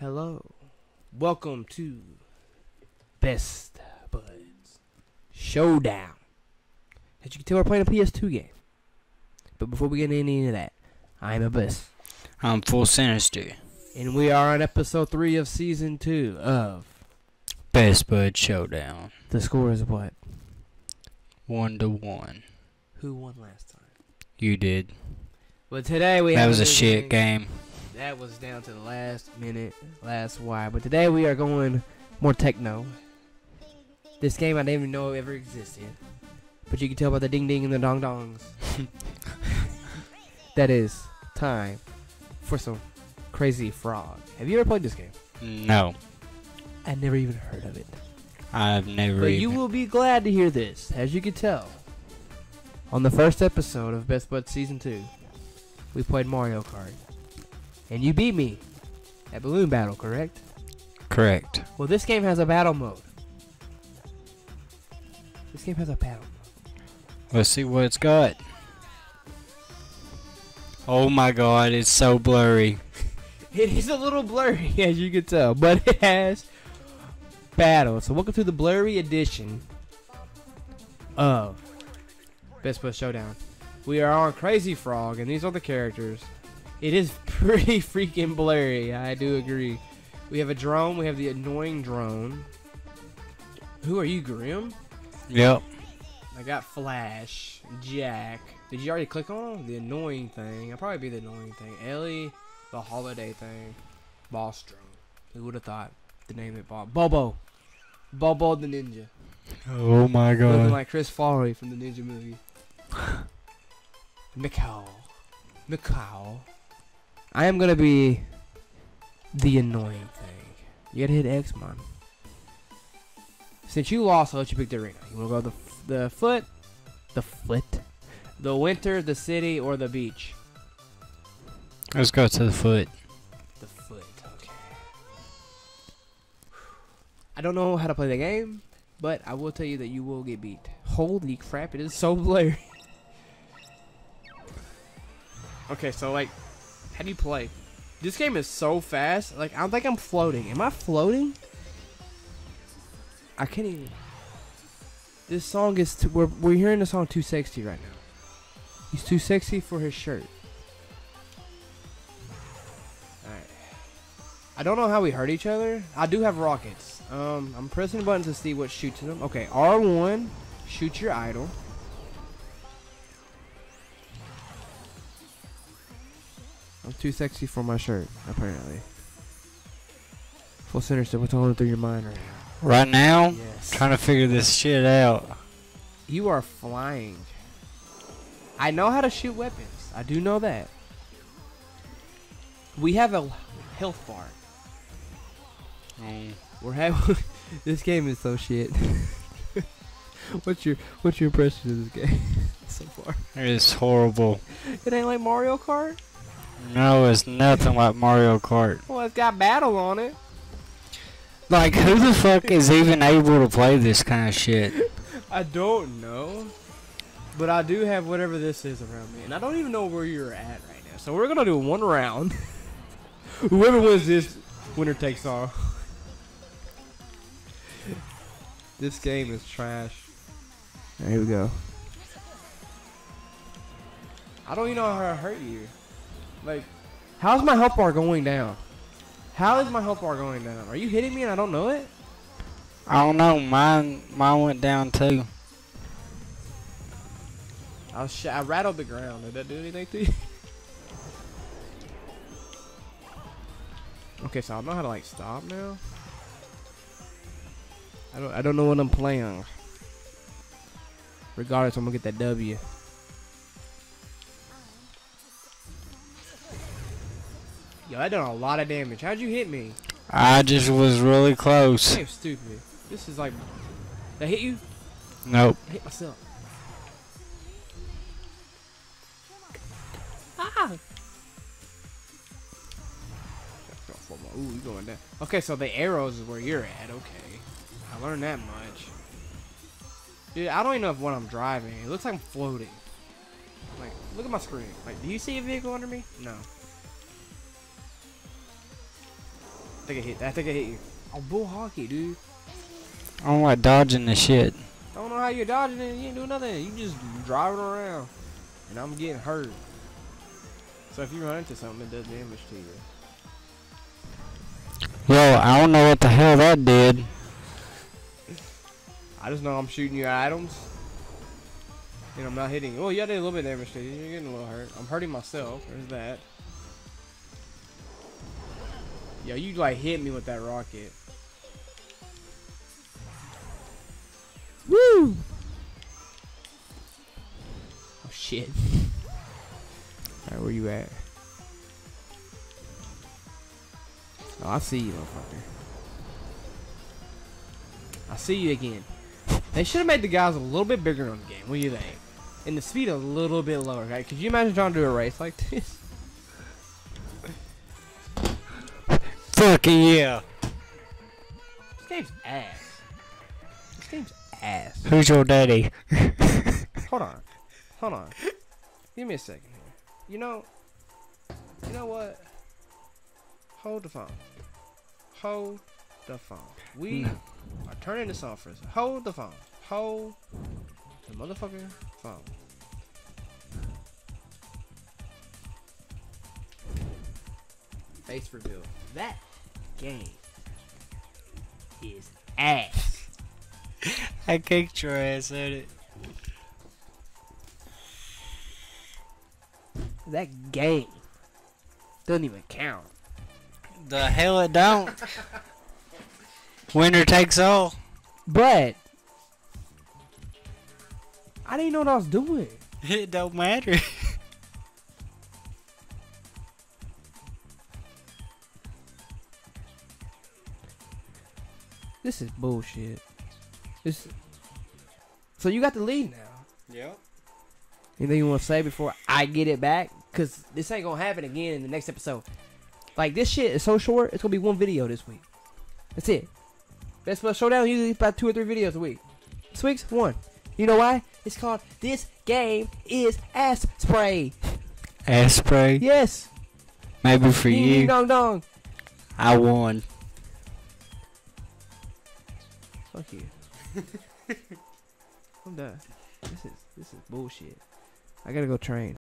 Hello. Welcome to Best Buds Showdown. As you can tell, we're playing a PS2 game. But before we get into any of that, I'm Abyss. I'm Fullsinister. And we are on episode 3 of season 2 of Best Bud Showdown. The Score is What? One to one. Who won last time? You did. Well, today we That have was a shit game. That was down to the last minute, last wire. But today we are going more techno. This game I didn't even know ever existed. But you can tell by the ding ding and the dong dongs. that is time for some crazy frog. Have you ever played this game? No, I never even heard of it. I've never But even. you will be glad to hear this, as you can tell. On the first episode of Best Buds Season 2, we played Mario Kart. And you beat me at Balloon Battle, correct? Correct. Well, this game has a battle mode. This game has a battle mode. Let's see what it's got. Oh my god, it's so blurry. It is a little blurry, as you can tell, but it has battle. So welcome to the blurry edition of Best Buds Showdown. We are on Crazy Frog, and these are the characters. It is pretty freaking blurry. I do agree. We have a drone. We have the annoying drone. Who are you, Grim? Yep. I got Flash, Jack. Did you already click on him? The annoying thing. I'll probably be the annoying thing. Ellie, the holiday thing. Boss drone. Who would have thought to name it Bob? Bobo. Bobo the ninja. Oh my god. Looking like Chris Farley from the ninja movie. Mikau. Mikau. I am gonna be the annoying thing. You gotta hit X, man. Since you lost, I'll let you pick the arena. You wanna go the the foot, the foot, the winter, the city, or the beach? Let's go to the foot. The foot. Okay. I don't know how to play the game, but I will tell you that you will get beat. Holy crap! It is so blurry. okay, so like, how do you play? This game is so fast. Like, I don't think I'm floating. Am I floating? I can't even. This song is. Too, we're we're hearing the song "Too Sexy" right now. He's too sexy for his shirt. Alright. I don't know how we hurt each other. I do have rockets. Um, I'm pressing buttons to see what shoots them. Okay, R1, shoot your idol. I'm too sexy for my shirt, apparently. Full center step, what's going through your mind right now? Right now, Yes. trying to figure this shit out. You are flying. I know how to shoot weapons. I do know that. We have a health bar. Mm. We're having this game is so shit. what's your what's your impression of this game so far? It's horrible. It ain't like Mario Kart. No, it's nothing like Mario Kart. Well, it's got battle on it. Like, who the fuck is even able to play this kind of shit? I don't know, but I do have whatever this is around me, and I don't even know where you're at right now. So we're gonna do one round. Whoever wins this, winner takes all. this game is trash. Right, here we go. I don't even know how to hurt you. Like, how's my health bar going down? How is my health bar going down? Are you hitting me and I don't know it? I don't know. Mine, mine went down too. I, was I rattled the ground. Did that do anything to you? okay, so I know how to like stop now. I don't. I don't know what I'm playing. Regardless, I'm gonna get that W. Yo, that done a lot of damage. How'd you hit me? I just was really close. Stupid. This is like. Did I hit you? Nope. I hit myself. Ah! Ooh, you going down. Okay, so the arrows is where you're at. Okay. I learned that much. Dude, I don't even know if what I'm driving. It looks like I'm floating. Like, look at my screen. Like, do you see a vehicle under me? No. Think I hit. I think I hit you. Oh, bull hockey, dude. I don't like dodging the shit. I don't know how you're dodging it. You ain't doing nothing. You just driving around, and I'm getting hurt. So if you run into something, it does damage to you. Yo, I don't know what the hell that did. I just know I'm shooting you items. And I'm not hitting. Oh, yeah, I did a little bit of damage to you. You're getting a little hurt. I'm hurting myself. There's that. Yo, you like hit me with that rocket. Woo! Oh shit. Alright, where you at? Oh, I see you, motherfucker. I see you again. They should have made the guys a little bit bigger on the game. What do you think? And the speed a little bit lower, right? Could you imagine trying to do a race like this? Fucking yeah. This game's ass. This game's ass. Who's your daddy? Hold on. Hold on. Give me a second here. You know, you know what? Hold the phone. Hold the phone. We Hmm. are turning this off for a second. Hold the phone. Hold the motherfucking phone. Face reveal. That game is ass. I kicked your ass at it. That game doesn't even count. The hell it don't. Winner takes all. But I didn't know what I was doing. It don't matter. This is bullshit. This. So you got the lead now. Yep. Anything you want to say before I get it back? Cause this ain't gonna happen again in the next episode. Like this shit is so short. It's gonna be one video this week. That's it. Best Plus Showdown usually about two or three videos a week. This week's one. You know why? It's called This Game Is Ass Spray. Ass spray. Yes. Maybe for Ding, ding, you. dong dong. I won. Fuck you. I'm done. This is this is bullshit. I gotta go train.